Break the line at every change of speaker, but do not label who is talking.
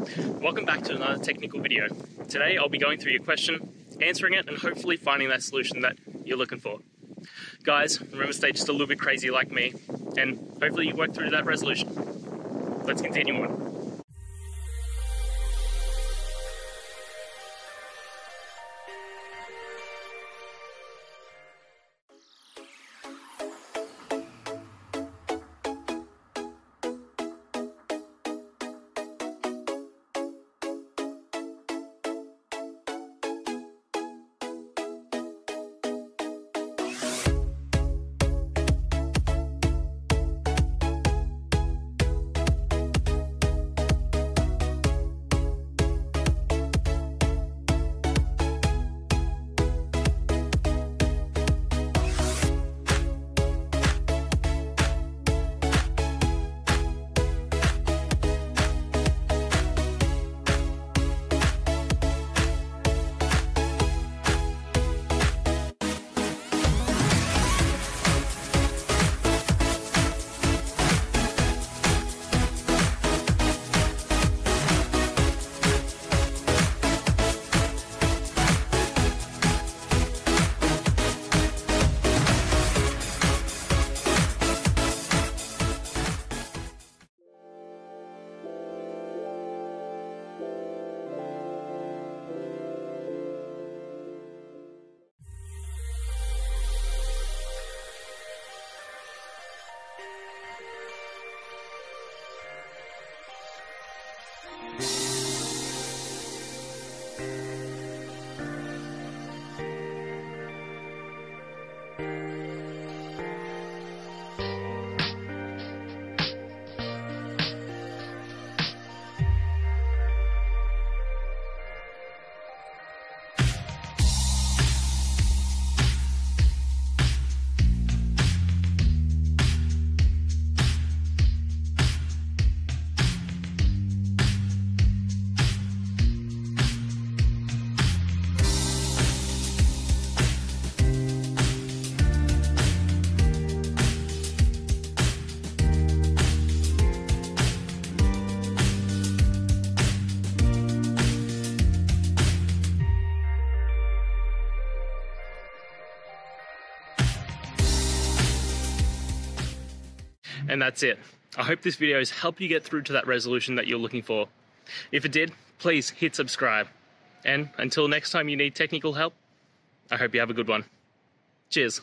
Welcome back to another technical video. Today I'll be going through your question, answering it, and hopefully finding that solution that you're looking for. Guys, remember stay just a little bit crazy like me, and hopefully you work through that resolution. Let's continue on. And that's it. I hope this video has helped you get through to that resolution that you're looking for. If it did, please hit subscribe. And until next time you need technical help, I hope you have a good one. Cheers.